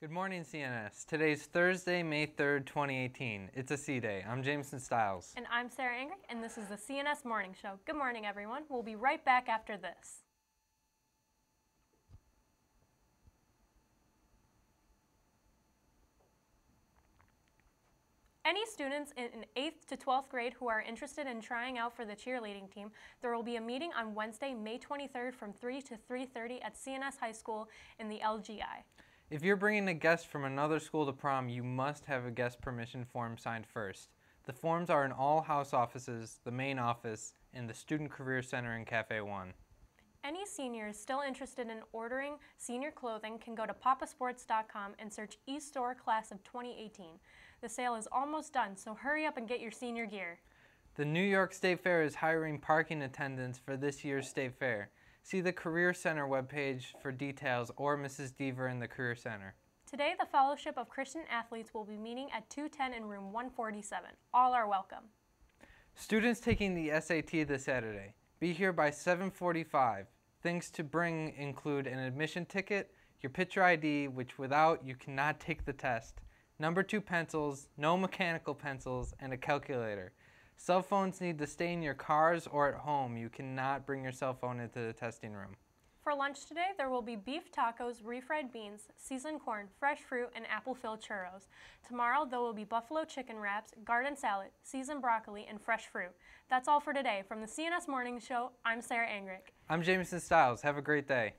Good morning, CNS. Today's Thursday, May 3rd, 2018. It's a C Day. I'm Jameson Stiles. And I'm Sarah Angrick, and this is the CNS Morning Show. Good morning, everyone. We'll be right back after this. Any students in 8th to 12th grade who are interested in trying out for the cheerleading team, there will be a meeting on Wednesday, May 23rd from 3 to 3.30 at CNS High School in the LGI. If you're bringing a guest from another school to prom, you must have a guest permission form signed first. The forms are in all house offices, the main office, and the Student Career Center in Cafe 1. Any seniors still interested in ordering senior clothing can go to papasports.com and search eStore Class of 2018. The sale is almost done, so hurry up and get your senior gear. The New York State Fair is hiring parking attendants for this year's State Fair. See the Career Center webpage for details or Mrs. Deaver in the Career Center. Today, the Fellowship of Christian Athletes will be meeting at 210 in room 147. All are welcome. Students taking the SAT this Saturday. Be here by 745. Things to bring include an admission ticket, your picture ID, which without you cannot take the test, number two pencils, no mechanical pencils, and a calculator. Cell phones need to stay in your cars or at home. You cannot bring your cell phone into the testing room. For lunch today, there will be beef tacos, refried beans, seasoned corn, fresh fruit, and apple-filled churros. Tomorrow, there will be buffalo chicken wraps, garden salad, seasoned broccoli, and fresh fruit. That's all for today. From the CNS Morning Show, I'm Sarah Angrick. I'm Jameson Stiles. Have a great day.